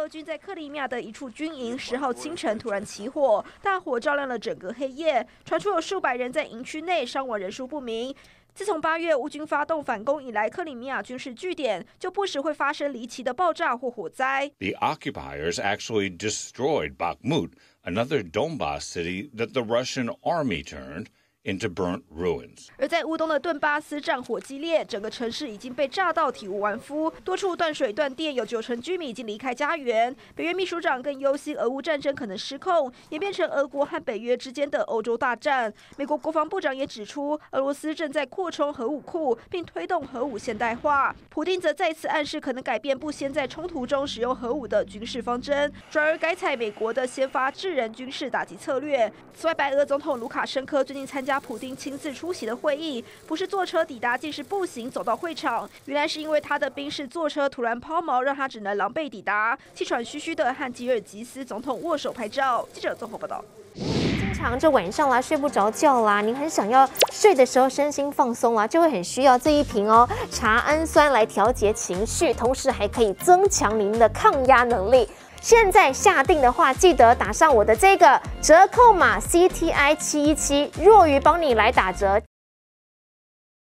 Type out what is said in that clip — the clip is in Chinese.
俄军在克里米亚的一处军营十号清晨突然起火，大火照亮了整个黑夜，传出有数百人在营区内伤亡人数不明。自从八月乌军发动反攻以来，克里米亚军事据点就不时会发生离奇的爆炸或火灾。The occupiers actually destroyed Bakhmut, another Donbass city that the Russian army turned. Into burnt ruins。而在乌东的顿巴斯，战火激烈，整个城市已经被炸到体无完肤，多处断水断电，有九成居民已经离开家园。北约秘书长更忧心俄乌战争可能失控，演变成俄国和北约之间的欧洲大战。美国国防部长也指出，俄罗斯正在扩充核武库，并推动核武现代化。普京则再次暗示可能改变不先在冲突中使用核武的军事方针，转而改采美国的先发制人军事打击策略。此外，白俄总统卢卡申科最近参加。加普丁亲自出席的会议，不是坐车抵达，竟是步行走到会场。原来是因为他的兵士坐车突然抛锚，让他只能狼狈抵达，气喘吁吁的和吉尔吉斯总统握手拍照。记者综合报道。经常这晚上啦睡不着觉啦，您很想要睡的时候身心放松啦，就会很需要这一瓶哦茶氨酸来调节情绪，同时还可以增强您的抗压能力。现在下定的话，记得打上我的这个折扣码 C T I 七一七，若鱼帮你来打折。